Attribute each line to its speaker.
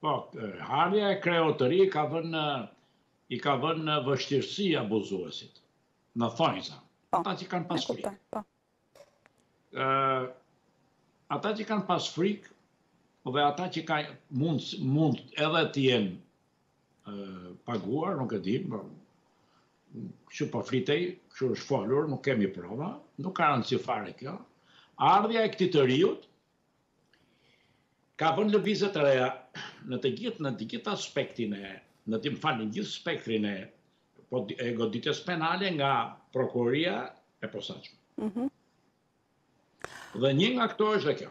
Speaker 1: Po, ardhja e kreut të ri ka vënë i ka vënë në vështirësi abuzuesit, në thonjëza, po, ata që kanë pas frikë. Po. Ata që kanë pas frikë dhe ata që ka mund, mund edhe të jenë paguar, nuk e dim, kshu po flitej, kshu është folur, nuk kemi prova, nuk ka rëndësi fare kjo. Ardhja e këtij të riut, Ka vënë lëvizje të reja në të gjithë në të gjithë aspektin e më fal, në gjithë spektrin e po e goditjes penale nga prokuroria e posaçme. Mhm. Dhe një nga këto është dhe kjo.